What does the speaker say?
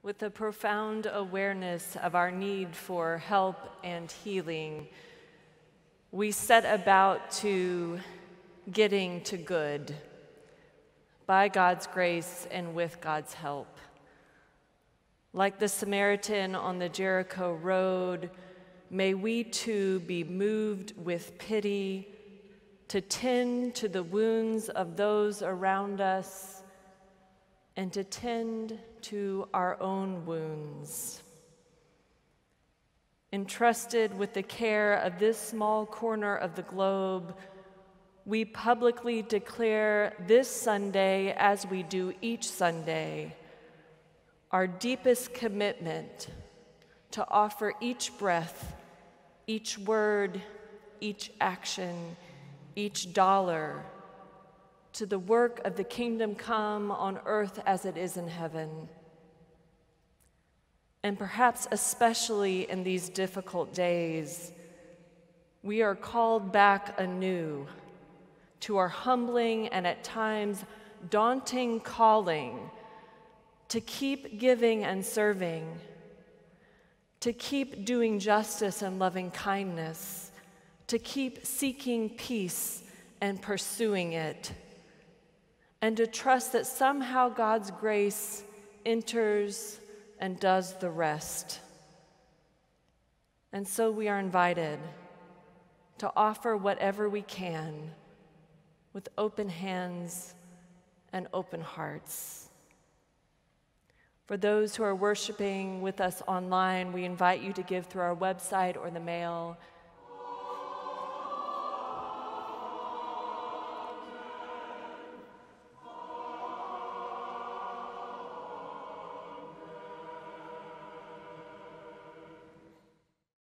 With a profound awareness of our need for help and healing, we set about to getting to good by God's grace and with God's help. Like the Samaritan on the Jericho road, may we too be moved with pity to tend to the wounds of those around us and to tend to our own wounds. Entrusted with the care of this small corner of the globe, we publicly declare this Sunday, as we do each Sunday, our deepest commitment to offer each breath, each word, each action, each dollar to the work of the kingdom come on earth as it is in heaven. And perhaps especially in these difficult days, we are called back anew to our humbling and at times daunting calling to keep giving and serving, to keep doing justice and loving kindness, to keep seeking peace and pursuing it, and to trust that somehow God's grace enters and does the rest. And so we are invited to offer whatever we can with open hands and open hearts. For those who are worshiping with us online, we invite you to give through our website or the mail.